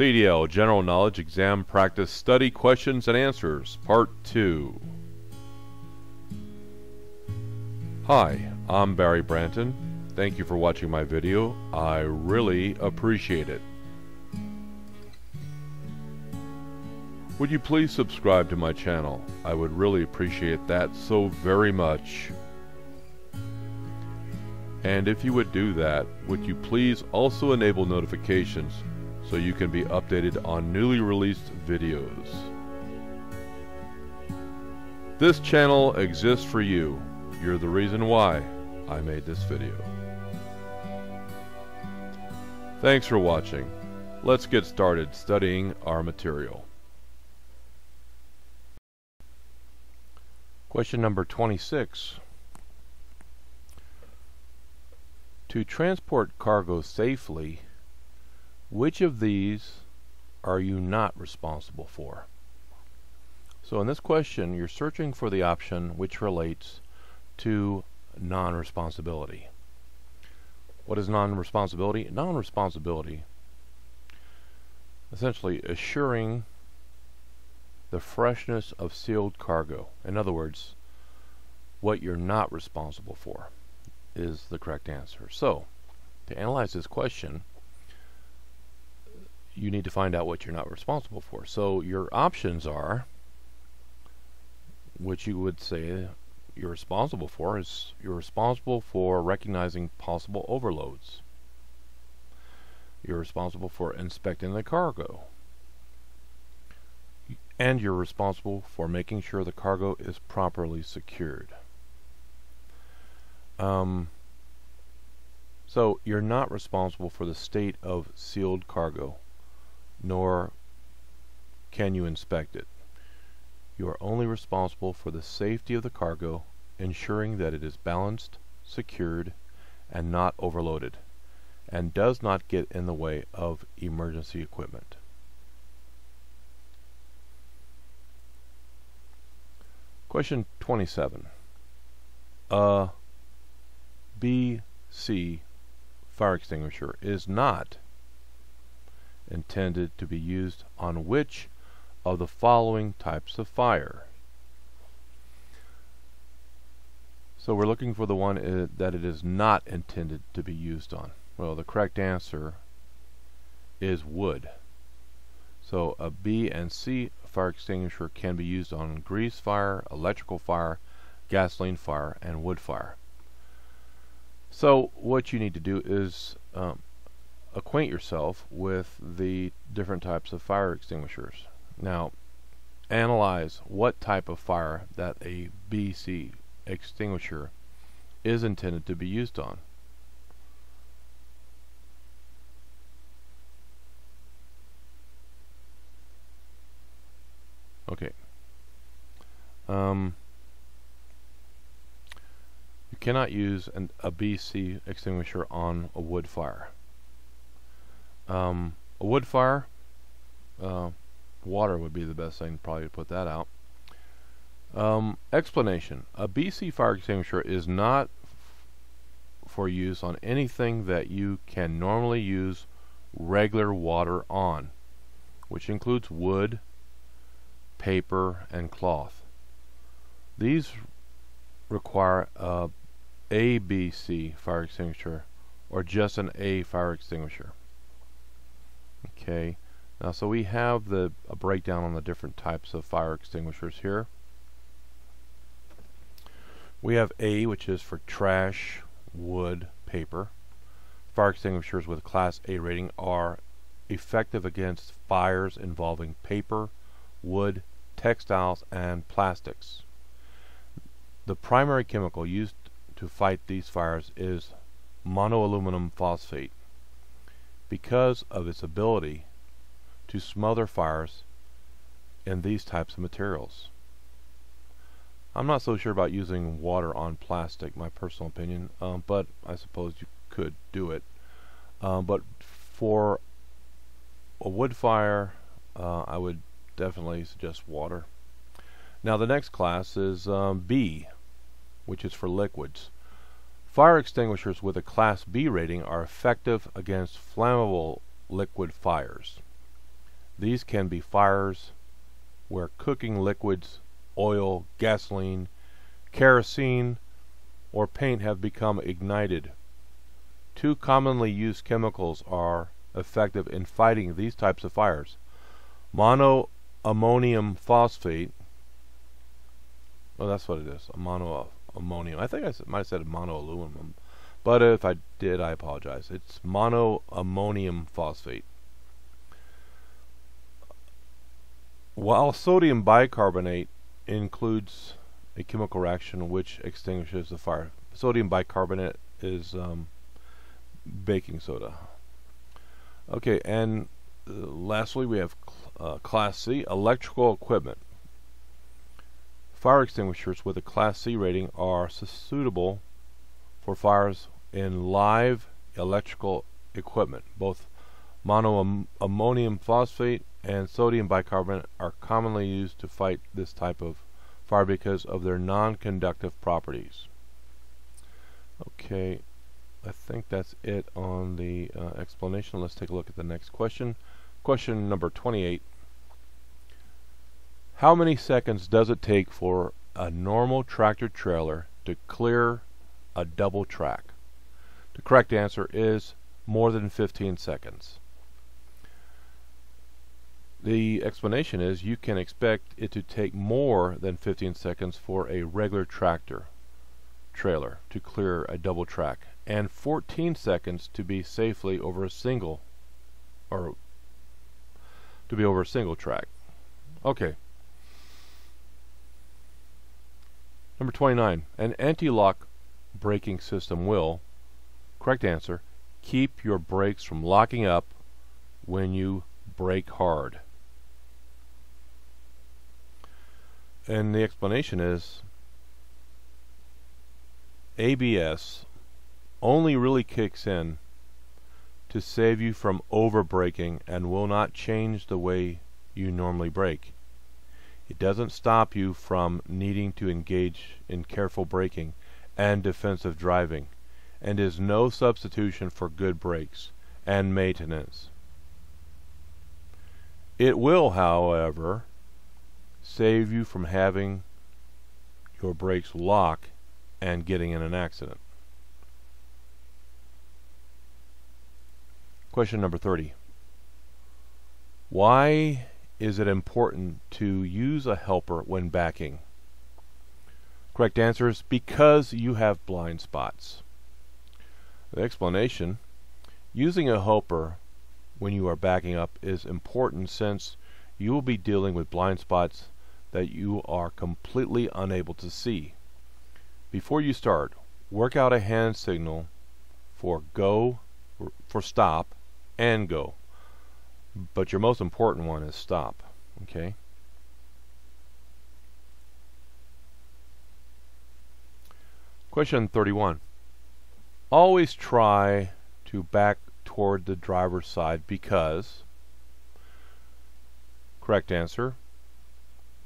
CDL General Knowledge Exam Practice Study Questions and Answers Part 2 Hi, I'm Barry Branton. Thank you for watching my video. I really appreciate it. Would you please subscribe to my channel? I would really appreciate that so very much. And if you would do that, would you please also enable notifications so you can be updated on newly released videos. This channel exists for you. You're the reason why I made this video. Thanks for watching. Let's get started studying our material. Question number 26. To transport cargo safely, which of these are you not responsible for? So in this question, you're searching for the option which relates to non-responsibility. What is non-responsibility? Non-responsibility essentially assuring the freshness of sealed cargo. In other words, what you're not responsible for is the correct answer. So, to analyze this question, you need to find out what you're not responsible for. So your options are, which you would say you're responsible for, is you're responsible for recognizing possible overloads. You're responsible for inspecting the cargo. And you're responsible for making sure the cargo is properly secured. Um, so you're not responsible for the state of sealed cargo nor can you inspect it. You are only responsible for the safety of the cargo, ensuring that it is balanced, secured, and not overloaded, and does not get in the way of emergency equipment. Question 27. A BC fire extinguisher is not intended to be used on which of the following types of fire? So we're looking for the one that it is not intended to be used on. Well, the correct answer is wood. So a B and C fire extinguisher can be used on grease fire, electrical fire, gasoline fire, and wood fire. So what you need to do is um, acquaint yourself with the different types of fire extinguishers. Now, analyze what type of fire that a BC extinguisher is intended to be used on. Okay. Um, you cannot use an, a BC extinguisher on a wood fire. Um, a wood fire, uh, water would be the best thing probably to put that out. Um, explanation. A BC fire extinguisher is not for use on anything that you can normally use regular water on, which includes wood, paper, and cloth. These require a ABC fire extinguisher or just an A fire extinguisher. Okay, now so we have the a breakdown on the different types of fire extinguishers here. We have A, which is for trash, wood, paper. Fire extinguishers with Class A rating are effective against fires involving paper, wood, textiles, and plastics. The primary chemical used to fight these fires is monoaluminum phosphate because of its ability to smother fires in these types of materials. I'm not so sure about using water on plastic, my personal opinion, um, but I suppose you could do it. Um, but for a wood fire, uh, I would definitely suggest water. Now the next class is um, B, which is for liquids. Fire extinguishers with a Class B rating are effective against flammable liquid fires. These can be fires where cooking liquids, oil, gasoline, kerosene, or paint have become ignited. Two commonly used chemicals are effective in fighting these types of fires. Monoammonium phosphate, oh that's what it is, monoammonium. I think I might have said monoaluminum, but if I did, I apologize. It's monoammonium phosphate. While sodium bicarbonate includes a chemical reaction which extinguishes the fire. Sodium bicarbonate is um, baking soda. Okay, and uh, lastly we have cl uh, Class C, electrical equipment. Fire extinguishers with a Class C rating are suitable for fires in live electrical equipment. Both monoammonium phosphate and sodium bicarbonate are commonly used to fight this type of fire because of their non-conductive properties. Okay, I think that's it on the uh, explanation. Let's take a look at the next question. Question number 28. How many seconds does it take for a normal tractor trailer to clear a double track? The correct answer is more than 15 seconds. The explanation is you can expect it to take more than 15 seconds for a regular tractor trailer to clear a double track and 14 seconds to be safely over a single or to be over a single track. Okay. Number 29. An anti-lock braking system will, correct answer, keep your brakes from locking up when you brake hard. And the explanation is ABS only really kicks in to save you from over braking and will not change the way you normally brake. It doesn't stop you from needing to engage in careful braking and defensive driving and is no substitution for good brakes and maintenance. It will, however, save you from having your brakes lock and getting in an accident. Question number 30. Why is it important to use a helper when backing? Correct answer is because you have blind spots. The explanation, using a helper when you are backing up is important since you will be dealing with blind spots that you are completely unable to see. Before you start, work out a hand signal for go, for stop, and go. But your most important one is stop. Okay? Question 31. Always try to back toward the driver's side because correct answer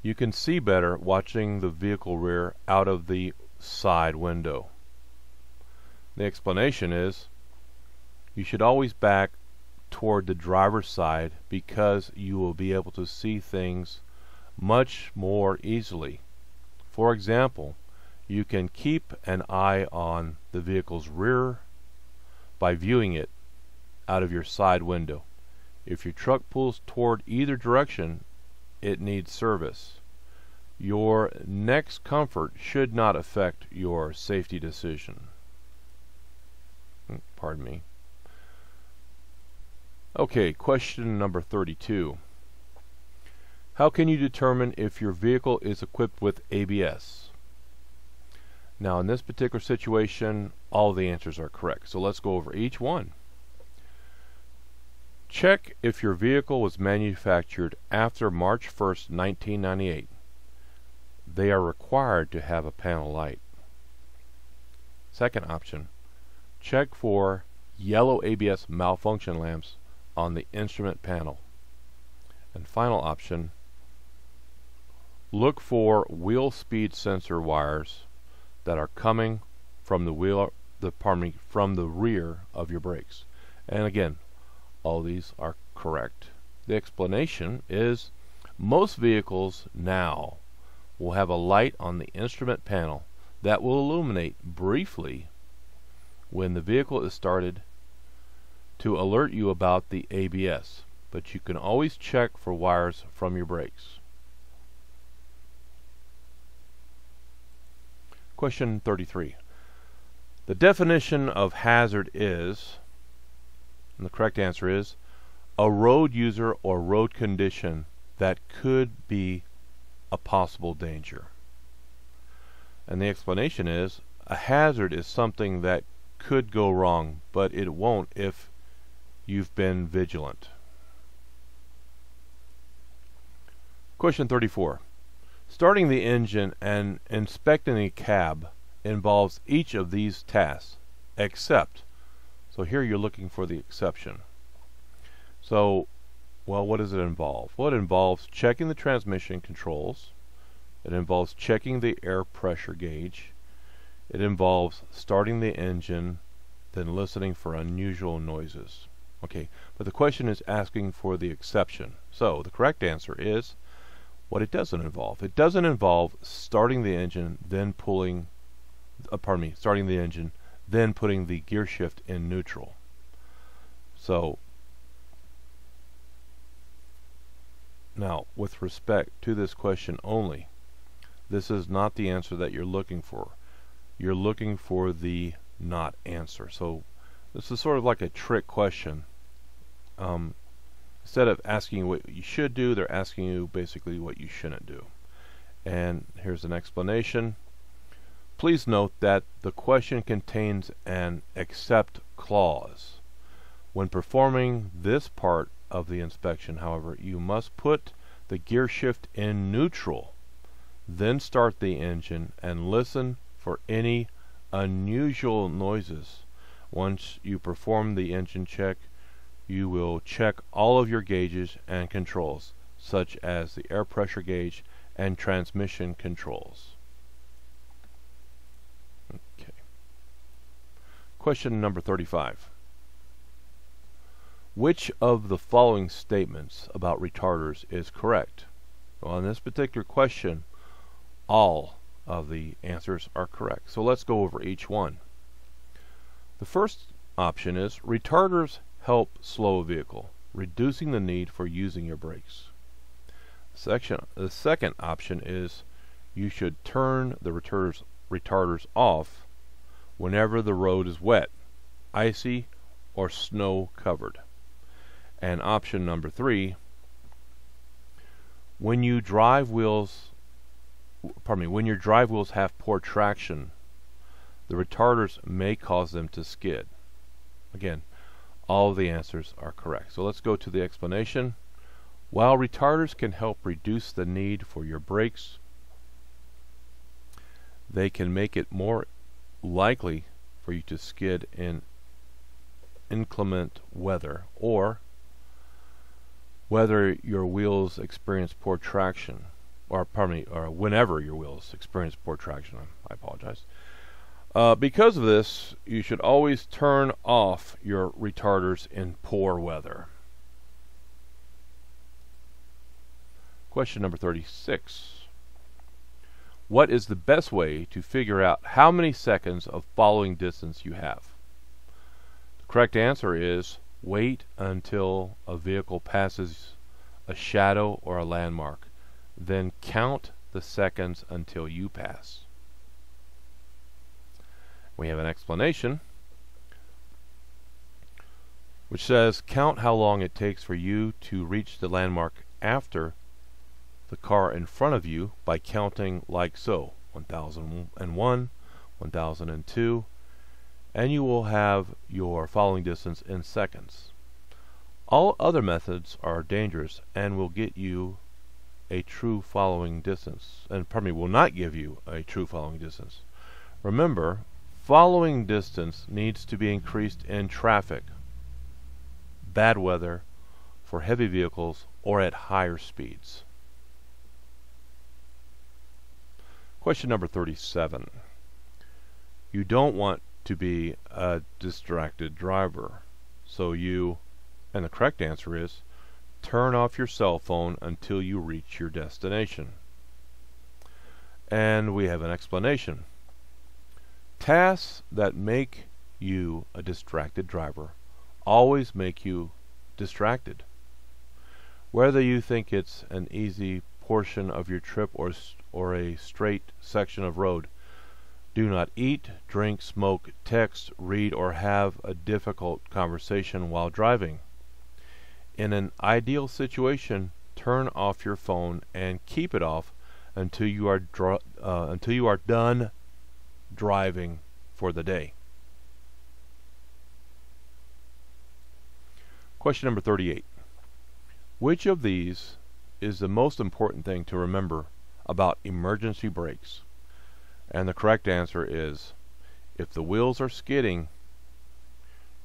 you can see better watching the vehicle rear out of the side window. The explanation is you should always back toward the driver's side because you will be able to see things much more easily. For example, you can keep an eye on the vehicle's rear by viewing it out of your side window. If your truck pulls toward either direction, it needs service. Your next comfort should not affect your safety decision. Hmm, pardon me. Okay, question number 32. How can you determine if your vehicle is equipped with ABS? Now in this particular situation, all the answers are correct. So let's go over each one. Check if your vehicle was manufactured after March 1st, 1998. They are required to have a panel light. Second option, check for yellow ABS malfunction lamps on the instrument panel. And final option, look for wheel speed sensor wires that are coming from the wheel the pardon me, from the rear of your brakes. And again, all these are correct. The explanation is most vehicles now will have a light on the instrument panel that will illuminate briefly when the vehicle is started to alert you about the ABS, but you can always check for wires from your brakes. Question 33. The definition of hazard is, and the correct answer is, a road user or road condition that could be a possible danger. And the explanation is, a hazard is something that could go wrong, but it won't if you've been vigilant. Question 34. Starting the engine and inspecting the cab involves each of these tasks, except, so here you're looking for the exception. So, well, what does it involve? Well, it involves checking the transmission controls. It involves checking the air pressure gauge. It involves starting the engine, then listening for unusual noises. Okay, but the question is asking for the exception. So the correct answer is what it doesn't involve. It doesn't involve starting the engine, then pulling, uh, pardon me, starting the engine, then putting the gear shift in neutral. So now, with respect to this question only, this is not the answer that you're looking for. You're looking for the not answer. So this is sort of like a trick question um, instead of asking what you should do, they're asking you basically what you shouldn't do. And here's an explanation. Please note that the question contains an except clause. When performing this part of the inspection, however, you must put the gear shift in neutral, then start the engine and listen for any unusual noises. Once you perform the engine check, you will check all of your gauges and controls, such as the air pressure gauge and transmission controls. Okay. Question number 35. Which of the following statements about retarders is correct? Well, in this particular question, all of the answers are correct. So let's go over each one. The first option is retarders help slow a vehicle, reducing the need for using your brakes. Section, the second option is you should turn the retarders, retarders off whenever the road is wet, icy, or snow covered. And option number three, when you drive wheels, pardon me, when your drive wheels have poor traction, the retarders may cause them to skid. Again, all the answers are correct. So let's go to the explanation. While retarders can help reduce the need for your brakes, they can make it more likely for you to skid in inclement weather or whether your wheels experience poor traction or pardon me or whenever your wheels experience poor traction I apologize uh, because of this, you should always turn off your retarders in poor weather. Question number 36. What is the best way to figure out how many seconds of following distance you have? The correct answer is wait until a vehicle passes a shadow or a landmark. Then count the seconds until you pass we have an explanation which says count how long it takes for you to reach the landmark after the car in front of you by counting like so 1001 1002 and you will have your following distance in seconds. All other methods are dangerous and will get you a true following distance and pardon me will not give you a true following distance. Remember Following distance needs to be increased in traffic, bad weather, for heavy vehicles, or at higher speeds. Question number 37. You don't want to be a distracted driver, so you, and the correct answer is, turn off your cell phone until you reach your destination. And we have an explanation. Tasks that make you a distracted driver always make you distracted. Whether you think it's an easy portion of your trip or, or a straight section of road, do not eat, drink, smoke, text, read, or have a difficult conversation while driving. In an ideal situation, turn off your phone and keep it off until you are uh, until you are done driving for the day. Question number 38. Which of these is the most important thing to remember about emergency brakes? And the correct answer is if the wheels are skidding,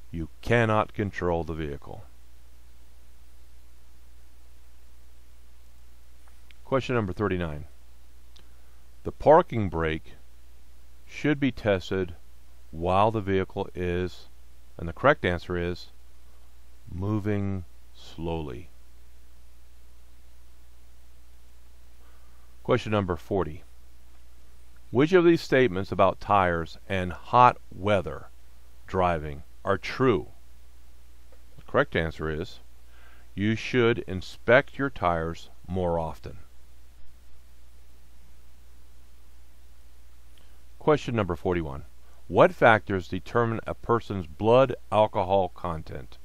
you cannot control the vehicle. Question number 39. The parking brake should be tested while the vehicle is, and the correct answer is, moving slowly. Question number 40. Which of these statements about tires and hot weather driving are true? The correct answer is you should inspect your tires more often. Question number 41. What factors determine a person's blood alcohol content?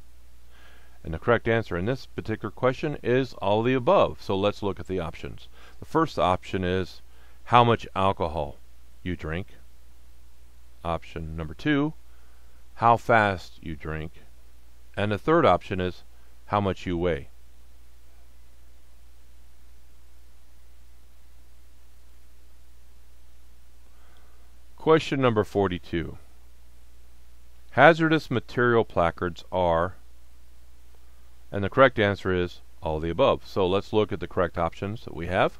And the correct answer in this particular question is all of the above. So let's look at the options. The first option is how much alcohol you drink. Option number two, how fast you drink. And the third option is how much you weigh. Question number 42. Hazardous material placards are, and the correct answer is all the above. So let's look at the correct options that we have.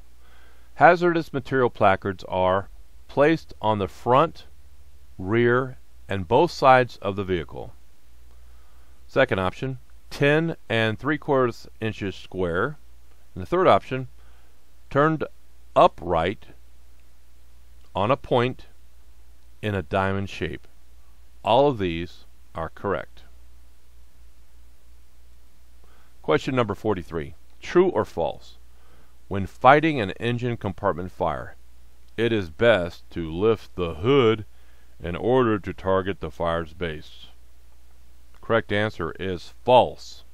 Hazardous material placards are placed on the front, rear, and both sides of the vehicle. Second option, 10 and 3 quarters inches square. And the third option, turned upright on a point in a diamond shape. All of these are correct. Question number 43. True or false? When fighting an engine compartment fire, it is best to lift the hood in order to target the fire's base. Correct answer is false.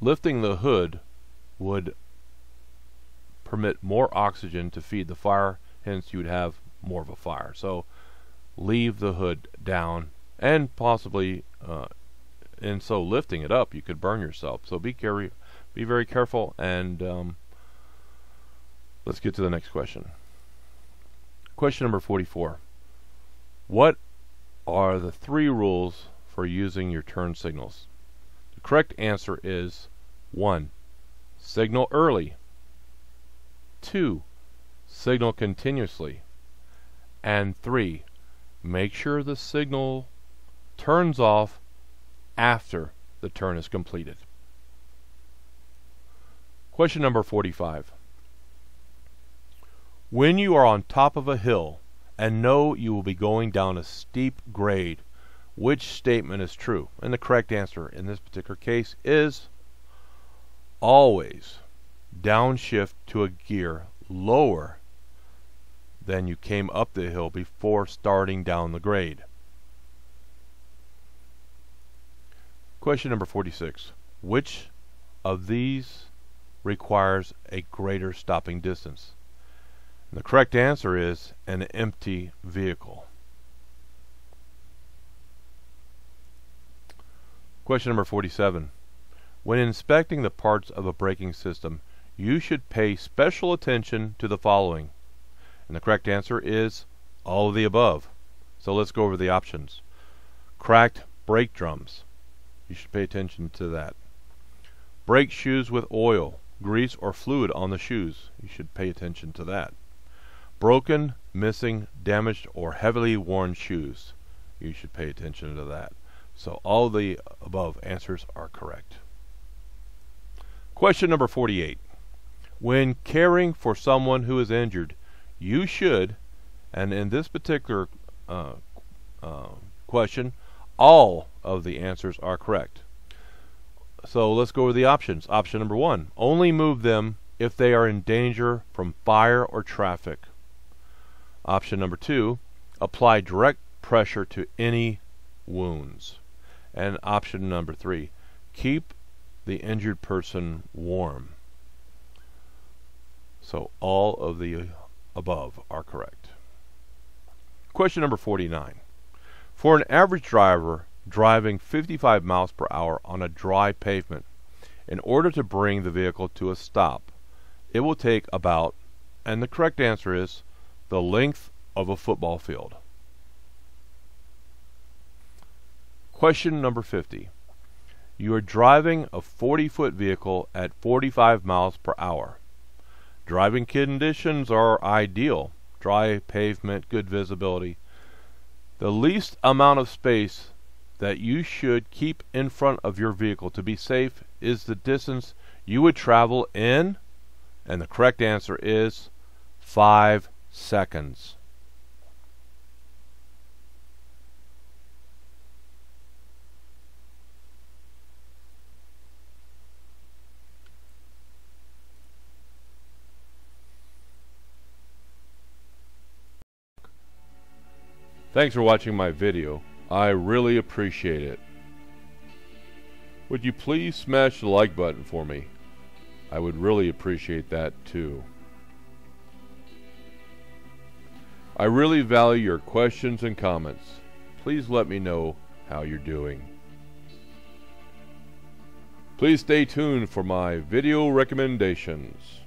Lifting the hood would permit more oxygen to feed the fire, hence you would have more of a fire. So leave the hood down and possibly uh, in so lifting it up you could burn yourself. So be careful be very careful and um, let's get to the next question. Question number 44. What are the three rules for using your turn signals? The correct answer is 1. Signal early. 2. Signal continuously. And 3. Make sure the signal turns off after the turn is completed. Question number 45. When you are on top of a hill and know you will be going down a steep grade, which statement is true? And the correct answer in this particular case is always downshift to a gear lower than you came up the hill before starting down the grade. Question number 46. Which of these requires a greater stopping distance? And the correct answer is an empty vehicle. Question number 47. When inspecting the parts of a braking system, you should pay special attention to the following. And the correct answer is all of the above. So let's go over the options. Cracked brake drums. You should pay attention to that. Brake shoes with oil grease, or fluid on the shoes. You should pay attention to that. Broken, missing, damaged, or heavily worn shoes. You should pay attention to that. So all the above answers are correct. Question number 48. When caring for someone who is injured, you should, and in this particular uh, uh, question, all of the answers are correct. So let's go over the options. Option number one only move them if they are in danger from fire or traffic. Option number two apply direct pressure to any wounds. And option number three keep the injured person warm. So all of the above are correct. Question number 49. For an average driver driving 55 miles per hour on a dry pavement, in order to bring the vehicle to a stop, it will take about, and the correct answer is, the length of a football field. Question number 50. You are driving a 40 foot vehicle at 45 miles per hour. Driving conditions are ideal dry pavement, good visibility. The least amount of space that you should keep in front of your vehicle to be safe is the distance you would travel in, and the correct answer is 5 seconds. Thanks for watching my video. I really appreciate it. Would you please smash the like button for me? I would really appreciate that too. I really value your questions and comments. Please let me know how you're doing. Please stay tuned for my video recommendations.